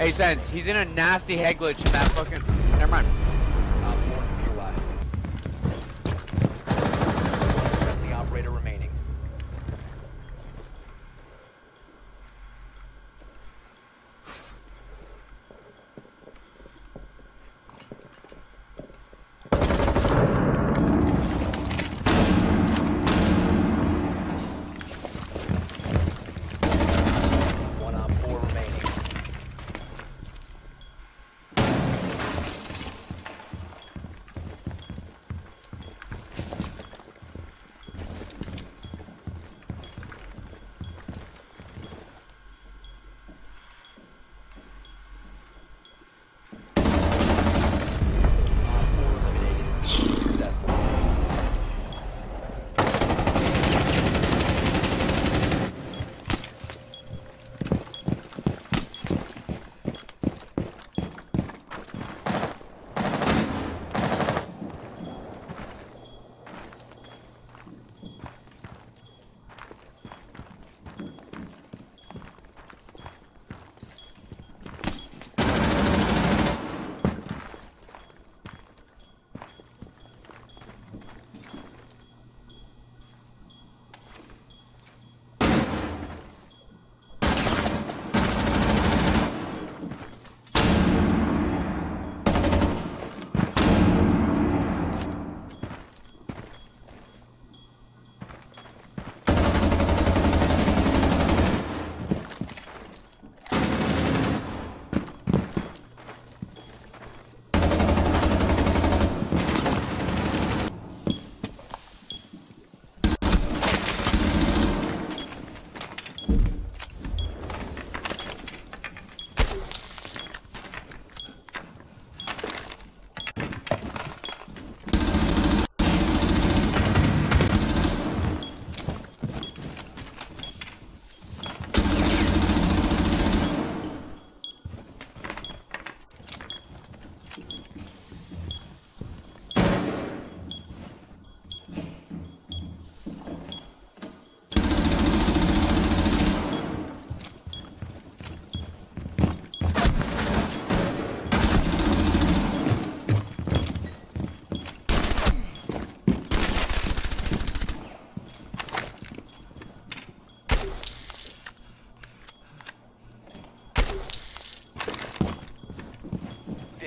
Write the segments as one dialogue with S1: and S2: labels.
S1: Hey, Sense, he's in a nasty head glitch in that fucking. Never mind.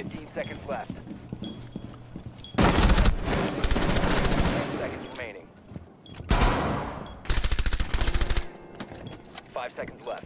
S2: 15 seconds left. Seconds remaining. Five seconds left.